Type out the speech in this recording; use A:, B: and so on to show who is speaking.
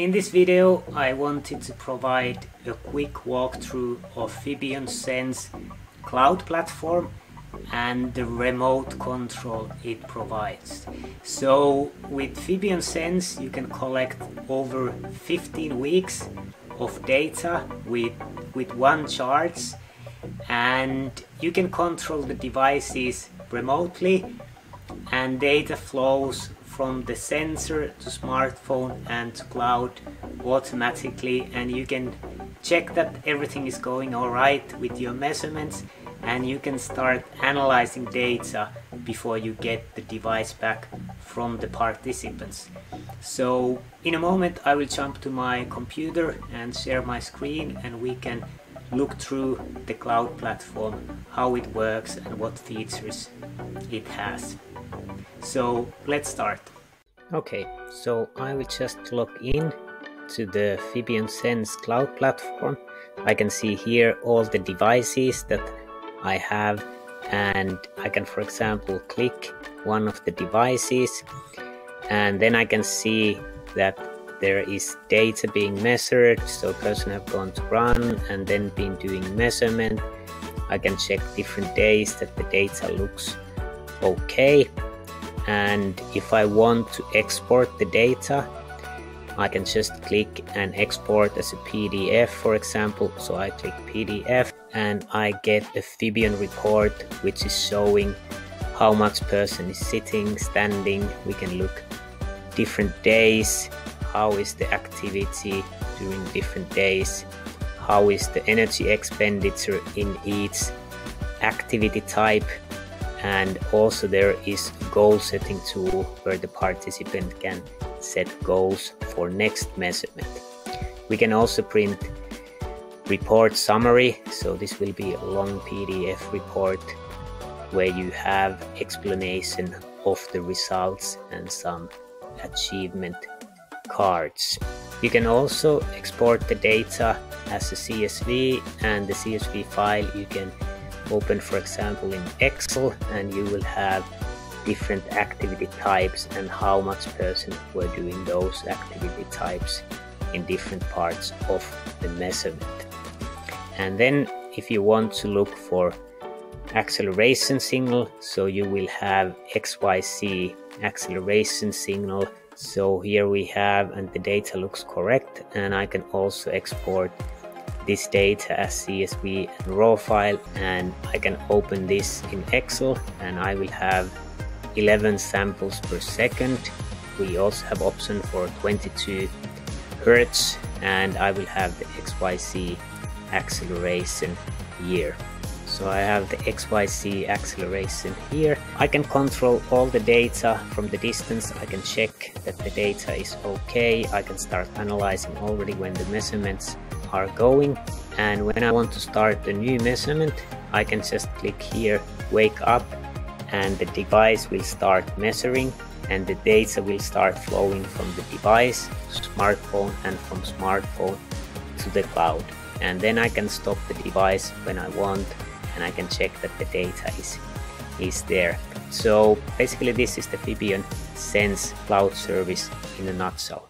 A: In this video I wanted to provide a quick walkthrough of Fibion SENS cloud platform and the remote control it provides. So with Fibion SENS you can collect over 15 weeks of data with, with one charge and you can control the devices remotely and data flows from the sensor to smartphone and to cloud automatically and you can check that everything is going alright with your measurements and you can start analyzing data before you get the device back from the participants. So in a moment I will jump to my computer and share my screen and we can look through the cloud platform, how it works and what features it has. So let's start. Okay, so I will just log in to the Fibion SENS cloud platform. I can see here all the devices that I have and I can for example click one of the devices and then I can see that there is data being measured so person have gone to run and then been doing measurement. I can check different days that the data looks okay. And if I want to export the data I can just click and export as a PDF for example. So I click PDF and I get a Fibion report which is showing how much person is sitting, standing, we can look different days, how is the activity during different days, how is the energy expenditure in each activity type? And also there is goal setting tool where the participant can set goals for next measurement. We can also print report summary. So this will be a long PDF report where you have explanation of the results and some achievement cards. You can also export the data as a CSV and the CSV file you can open for example in Excel and you will have different activity types and how much person were doing those activity types in different parts of the measurement. And then if you want to look for acceleration signal, so you will have XYZ acceleration signal. So here we have and the data looks correct and I can also export this data as CSV and raw file and I can open this in Excel and I will have 11 samples per second. We also have option for 22 Hertz and I will have the XYZ acceleration here. So I have the XYZ acceleration here. I can control all the data from the distance. I can check that the data is okay. I can start analyzing already when the measurements are going and when I want to start a new measurement I can just click here wake up and the device will start measuring and the data will start flowing from the device smartphone and from smartphone to the cloud and then I can stop the device when I want and I can check that the data is is there. So basically this is the Fibion SENS cloud service in a nutshell